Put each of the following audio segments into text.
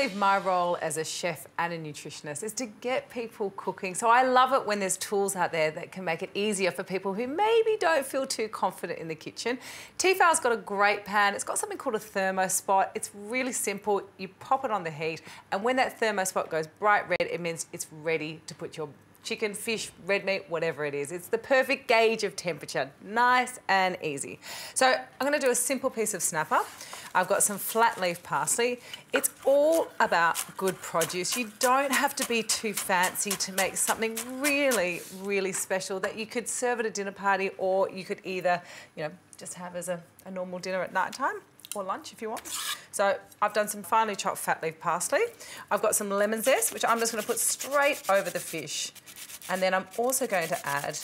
believe my role as a chef and a nutritionist is to get people cooking. So I love it when there's tools out there that can make it easier for people who maybe don't feel too confident in the kitchen. Tefal's got a great pan. It's got something called a thermospot. It's really simple. You pop it on the heat, and when that thermospot goes bright red, it means it's ready to put your chicken, fish, red meat, whatever it is. It's the perfect gauge of temperature, nice and easy. So I'm gonna do a simple piece of snapper. I've got some flat leaf parsley. It's all about good produce. You don't have to be too fancy to make something really, really special that you could serve at a dinner party or you could either, you know, just have as a, a normal dinner at night time or lunch if you want. So I've done some finely chopped fat leaf parsley. I've got some lemon zest, which I'm just gonna put straight over the fish. And then I'm also going to add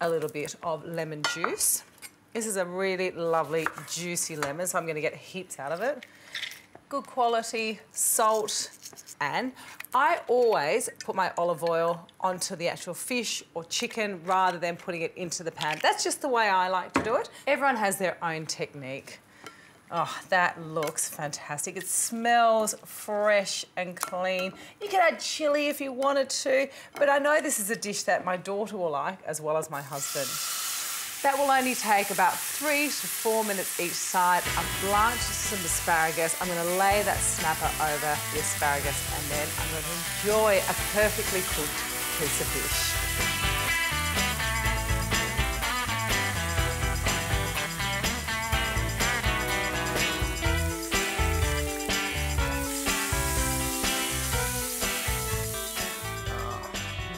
a little bit of lemon juice. This is a really lovely, juicy lemon, so I'm gonna get heaps out of it. Good quality, salt, and I always put my olive oil onto the actual fish or chicken rather than putting it into the pan. That's just the way I like to do it. Everyone has their own technique. Oh, that looks fantastic. It smells fresh and clean. You can add chilli if you wanted to, but I know this is a dish that my daughter will like as well as my husband. That will only take about three to four minutes each side. I've blanched some asparagus. I'm gonna lay that snapper over the asparagus and then I'm gonna enjoy a perfectly cooked piece of fish.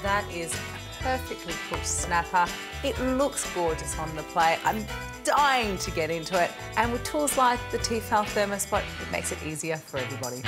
That is a perfectly cooked snapper. It looks gorgeous on the plate. I'm dying to get into it. And with tools like the Tefal Thermospot, it makes it easier for everybody.